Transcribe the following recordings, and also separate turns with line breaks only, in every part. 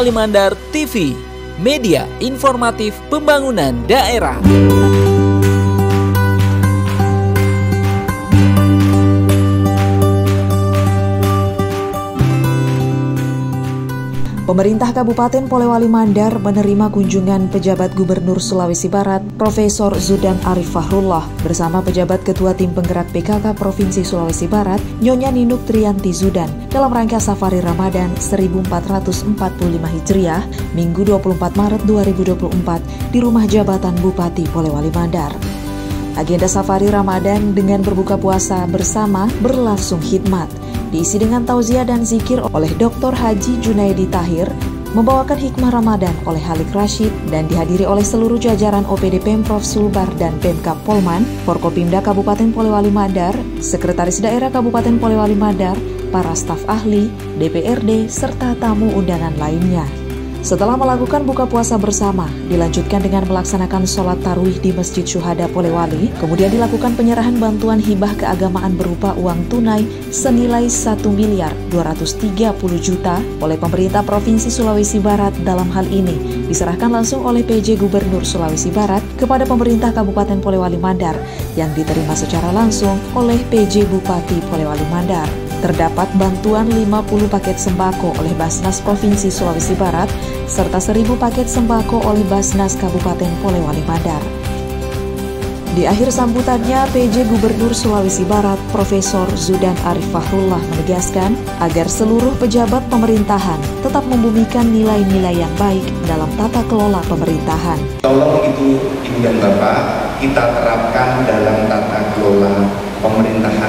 Polewali Mandar TV, media informatif pembangunan daerah.
Pemerintah Kabupaten Polewali Mandar menerima kunjungan pejabat Gubernur Sulawesi Barat, Profesor Zudan Arif Fahrullah, bersama pejabat Ketua Tim Penggerak PKK Provinsi Sulawesi Barat, Nyonya Ninuk Trianti Zudan, dalam rangka Safari Ramadan 1445 Hijriah, Minggu 24 Maret 2024, di rumah jabatan Bupati Polewali Mandar. Agenda safari Ramadan dengan berbuka puasa bersama berlangsung hikmat diisi dengan tauziah dan zikir oleh Dr. Haji Junaidi Tahir, membawakan hikmah Ramadan oleh Halik Rashid dan dihadiri oleh seluruh jajaran OPD Pemprov Sulbar dan Pemkap Polman, Forkopimda Kabupaten Polewali Mandar, Sekretaris Daerah Kabupaten Polewali Mandar, para staf ahli, DPRD, serta tamu undangan lainnya. Setelah melakukan buka puasa bersama, dilanjutkan dengan melaksanakan sholat taruih di Masjid Syuhada Polewali, kemudian dilakukan penyerahan bantuan hibah keagamaan berupa uang tunai senilai 1 miliar 230 juta oleh pemerintah Provinsi Sulawesi Barat. Dalam hal ini diserahkan langsung oleh PJ Gubernur Sulawesi Barat kepada pemerintah Kabupaten Polewali Mandar yang diterima secara langsung oleh PJ Bupati Polewali Mandar terdapat bantuan 50 paket sembako oleh Basnas Provinsi Sulawesi Barat serta 1000 paket sembako oleh Basnas Kabupaten Polewali Mandar. Di akhir sambutannya, PJ Gubernur Sulawesi Barat, Profesor Zudan Arif Fahrullah menegaskan agar seluruh pejabat pemerintahan tetap membumikan nilai-nilai yang baik dalam tata kelola pemerintahan.
Tolong itu Ibu dan Bapak kita terapkan dalam tata kelola pemerintahan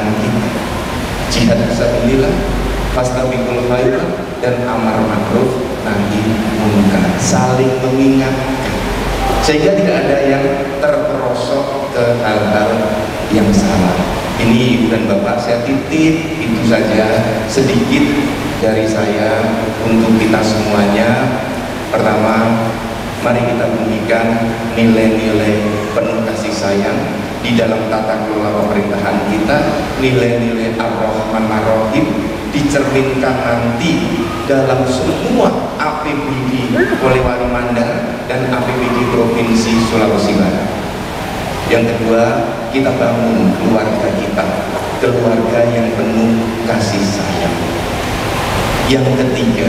jihad fisabilillah fastabiqul khairat dan amar ma'ruf nahi munkar. Saling mengingatkan. Sehingga tidak ada yang terperosok ke hal-hal yang salah. Ini ibu dan bapak saya titip itu saja sedikit dari saya untuk kita semuanya. Pertama mari kita berikan nilai-nilai di dalam tata kelola pemerintahan kita nilai-nilai ar-Rahman ar-Rahim dicerminkan nanti dalam semua APBD Polewali Mandar dan APBD Provinsi Sulawesi Barat. Yang kedua kita bangun keluarga kita keluarga yang penuh kasih sayang. Yang ketiga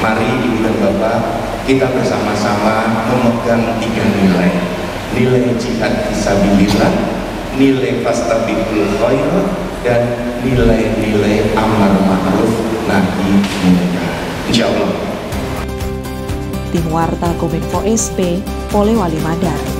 mari ibu dan bapak kita bersama-sama memegang tiga nilai nilai jihad fisabilillah, nilai fastabiqul khairat dan nilai-nilai amar ma'ruf nahi munkar. Insyaallah.
Tim Warta Kominfo SP, Polewali Mandar.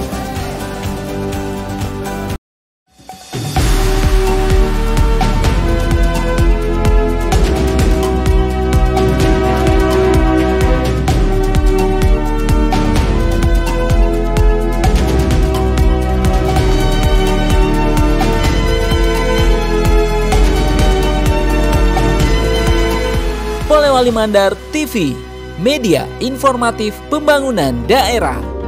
Polewali Mandar TV, media informatif pembangunan daerah.